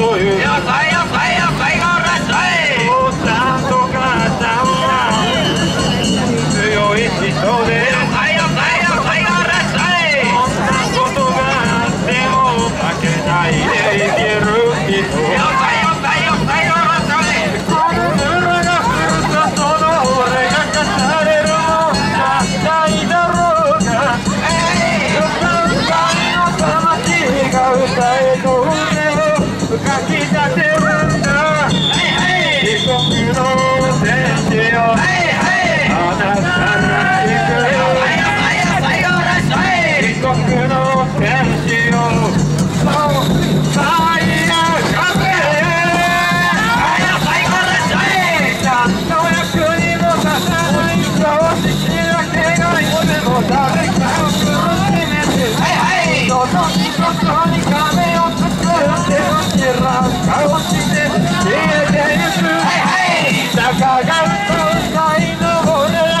とく坂が歌いの俺だ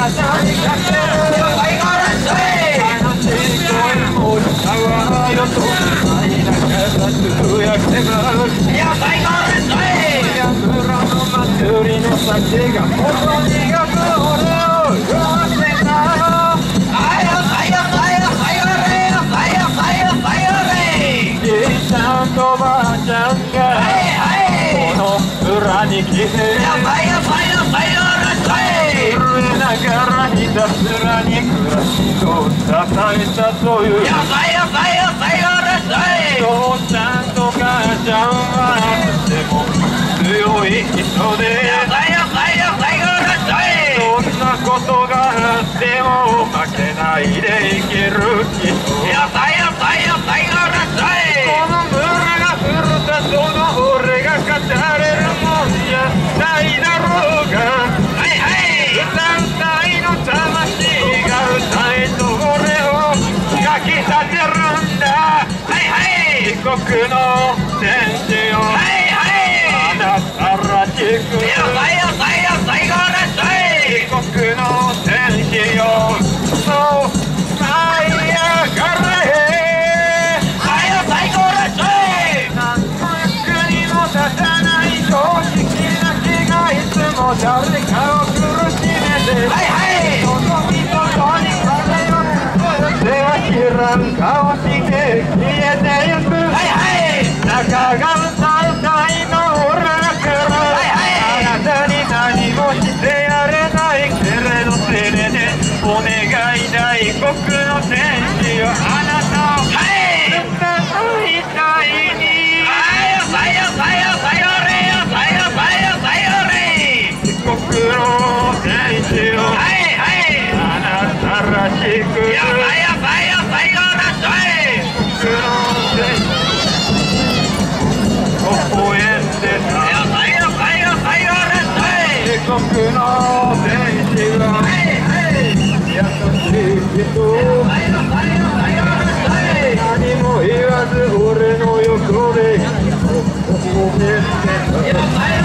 ちゃんとばあちゃんがこの村に来て震えたすらに暮らしを支えたという父ちゃんと母ちゃんはとても強い人でどんなことがあっても負けないで生きる人この国の戦士よ。あなたらしく異国の戦士よ。そう舞い上がれ何の役にも立たない常識な気がいつも誰かを苦しめてその人とに風を作っては知らん顔して消えの天使は優しい人何も言わず俺の横で微笑んでた